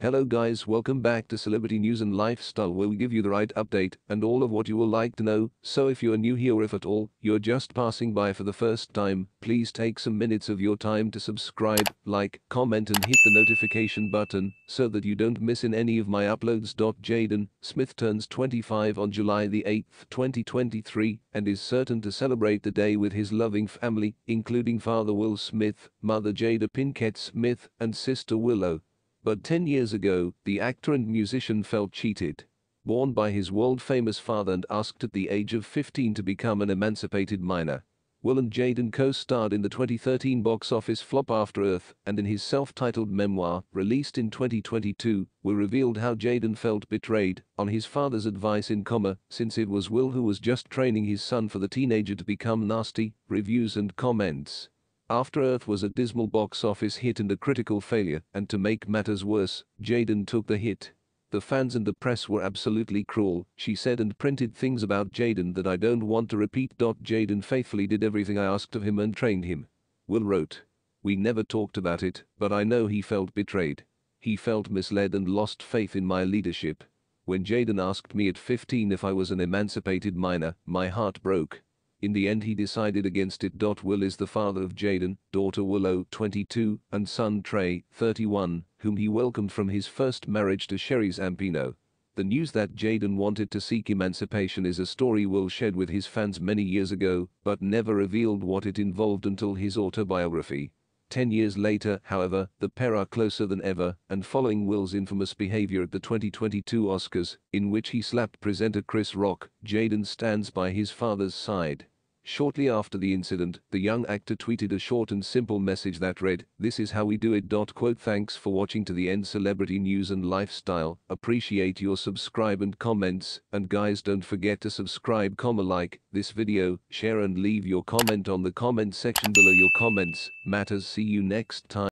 Hello guys, welcome back to Celebrity News and Lifestyle where we give you the right update and all of what you will like to know. So if you are new here or if at all, you're just passing by for the first time, please take some minutes of your time to subscribe, like, comment and hit the notification button so that you don't miss in any of my uploads. Jaden Smith turns 25 on July the 8th, 2023 and is certain to celebrate the day with his loving family, including father Will Smith, mother Jada Pinkett Smith and sister Willow. But 10 years ago, the actor and musician felt cheated. Born by his world-famous father and asked at the age of 15 to become an emancipated minor. Will and Jaden co-starred in the 2013 box office flop After Earth and in his self-titled memoir, released in 2022, we revealed how Jaden felt betrayed on his father's advice in comma, since it was Will who was just training his son for the teenager to become nasty, reviews and comments. After Earth was a dismal box office hit and a critical failure, and to make matters worse, Jaden took the hit. The fans and the press were absolutely cruel, she said and printed things about Jaden that I don't want to repeat. Jaden faithfully did everything I asked of him and trained him. Will wrote. We never talked about it, but I know he felt betrayed. He felt misled and lost faith in my leadership. When Jaden asked me at 15 if I was an emancipated minor, my heart broke. In the end he decided against it. Dot Will is the father of Jaden, daughter Willow 22, and son Trey 31, whom he welcomed from his first marriage to Sheree Zampino. The news that Jaden wanted to seek emancipation is a story Will shared with his fans many years ago, but never revealed what it involved until his autobiography. Ten years later, however, the pair are closer than ever, and following Will's infamous behavior at the 2022 Oscars, in which he slapped presenter Chris Rock, Jaden stands by his father's side. Shortly after the incident, the young actor tweeted a short and simple message that read, This is how we do it. Quote, Thanks for watching to the end celebrity news and lifestyle. Appreciate your subscribe and comments. And guys don't forget to subscribe, comma like this video, share and leave your comment on the comment section below your comments. Matters see you next time.